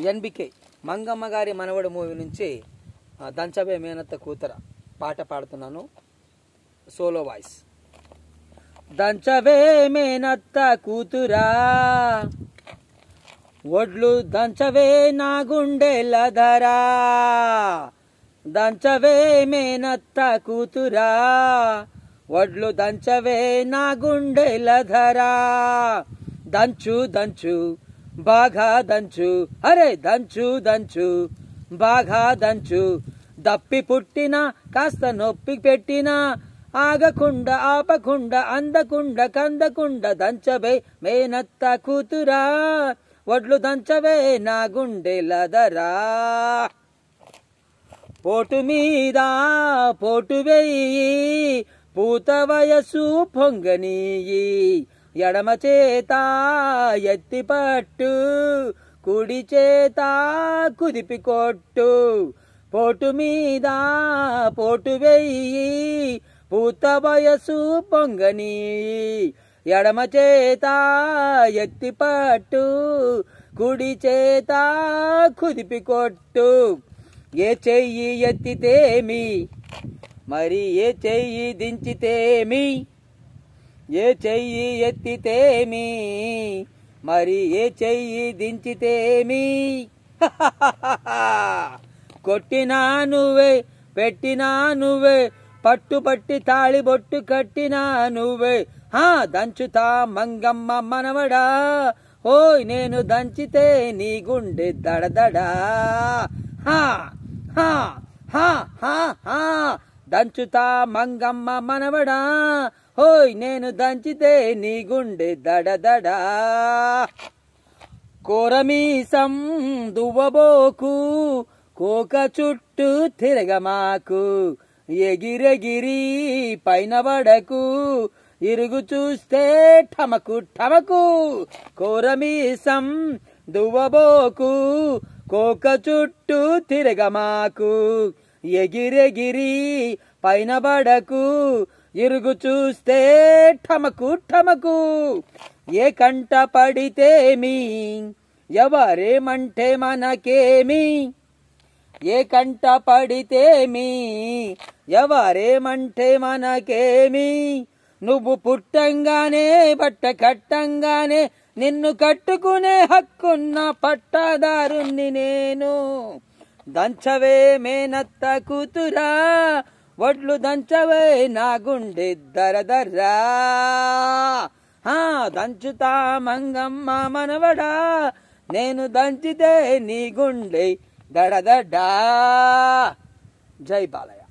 NBK Mangamma గారి మనవడు movie నుంచి దంచబే మేనత్త కూతుర పాట పాడుతున్నాను. సోలో వాయిస్ దంచవే మేనత్త కూతురా ఒడ్లు దంచవే నా గుండెల ధరా దంచవే మేనత్త కూతురా ఒడ్లు దంచవే నా గుండెల ధరా దంచు దంచు బాగా దంచు. అరే దంచు దంచు. బాగా దంచు. దప్పి పుట్టిన కాస్త నొప్పి పెట్టిన ఆగకుండా ఆపకుండా అందకుండా కందకుండా దంచవే మేనత్త కూతురా. వడ్లు దంచవే నా గుండెలదరా పోటు మీద పోటు వేయి పూత వయసు పొంగనీయి. ఎడమ చేత ఎత్తి పట్టు కుడి చేత కుదిపి కొట్టు పోటు మీద పోటు వెయ్యి పూత వయసు పొంగని. ఎడమ చేత ఎత్తి పట్టు కుడి చేత కుదిపి కొట్టు ఏ చెయ్యి ఎత్తితేమి? మరి ఏ చెయ్యి దించితేమి? ఏ చెయ్యి ఎత్తితేమి? మరి ఏ చెయ్యి దించితేమి? కొట్టినా నువ్వే పెట్టినా నువ్వే పట్టు పట్టి తాళి బొట్టు కట్టినా నువ్వే. హా దంచుతా మంగమ్మ మనవడా. ఓయ్ నేను దంచితే నీ గుండె దడదడా. హా హా హా హా హా దంచుతా మంగమ్మ మనవడా. ఓయ్ నేను దంచితే నీ గుండె దడదడా. కోరమీసం దువ్వబోకు కోక చుట్టూ తిరగమాకు ఎగిరెగిరి పైన పడకు ఇరుగు చూస్తే ఠమకు ఠమకు. కోరమీసం దువ్వబోకు కోక చుట్టూ తిరగమాకు ఎగిరెగిరి పైన పడకు ఇరుగు చూస్తే ఠమకు ఠమకు. ఏ కంట పడితేమి? ఎవరేమంటే మనకేమి? ఏ కంట పడితేమి? ఎవరేమంటే మనకేమి? నువ్వు పుట్టంగానే బట్ట కట్టంగానే నిన్ను కట్టుకునే హక్కున్న పట్టదారుణ్ణి నేను. దంచవే మేనత్త కూతురా వడ్లు దంచవే నా గుండె దర దర్రా. దంచుతా మంగమ్మ మనవడా. నేను దంచితే నీ గుండె దడదడ్డా జై బాలయ్య.